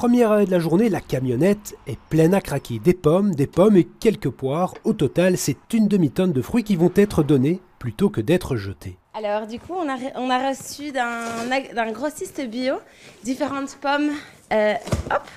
Premier arrêt de la journée, la camionnette est pleine à craquer. Des pommes, des pommes et quelques poires. Au total, c'est une demi-tonne de fruits qui vont être donnés plutôt que d'être jetés. Alors du coup, on a, reçu d'un grossiste bio différentes pommes euh, hop,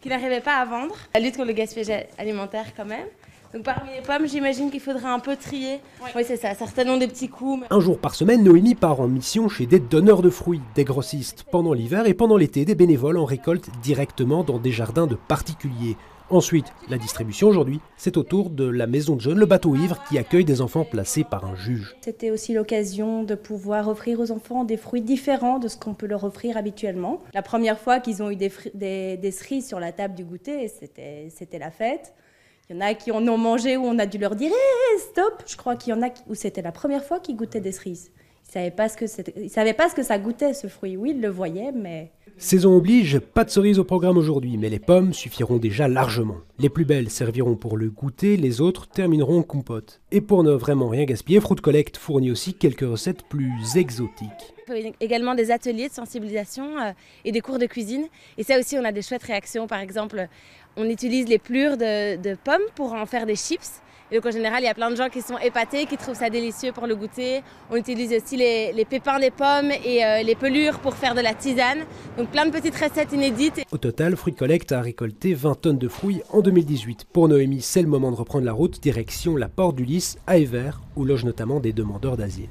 qu'il n'arrivait pas à vendre. La lutte contre le gaspillage alimentaire quand même. Donc parmi les pommes, j'imagine qu'il faudrait un peu trier. Oui, c'est ça, certainement des petits coups. Un jour par semaine, Noémie part en mission chez des donneurs de fruits, des grossistes. Pendant l'hiver et pendant l'été, des bénévoles en récoltent directement dans des jardins de particuliers. Ensuite, la distribution aujourd'hui, c'est au tour de la maison de jeunes, le bateau ivre, qui accueille des enfants placés par un juge. C'était aussi l'occasion de pouvoir offrir aux enfants des fruits différents de ce qu'on peut leur offrir habituellement. La première fois qu'ils ont eu des, des, cerises sur la table du goûter, c'était la fête. Il y en a qui en ont mangé où on a dû leur dire hey, stop. Je crois qu'il y en a où c'était la première fois qu'ils goûtaient des cerises. Ils savaient pas ce que ils savaient pas ce que ça goûtait ce fruit. Oui, ils le voyaient, mais Saison oblige, pas de cerises au programme aujourd'hui, mais les pommes suffiront déjà largement. Les plus belles serviront pour le goûter, les autres termineront en compote. Et pour ne vraiment rien gaspiller, Fruit Collect fournit aussi quelques recettes plus exotiques. Également des ateliers de sensibilisation euh, et des cours de cuisine. Et ça aussi, on a des chouettes réactions. Par exemple, on utilise les plures de pommes pour en faire des chips. Et donc en général, il y a plein de gens qui sont épatés, qui trouvent ça délicieux pour le goûter. On utilise aussi les, pépins des pommes et euh, les pelures pour faire de la tisane. Donc plein de petites recettes inédites. Au total, Fruit Collect a récolté 20 tonnes de fruits en 2018. Pour Noémie, c'est le moment de reprendre la route direction la Porte du Lys à Evert, où logent notamment des demandeurs d'asile.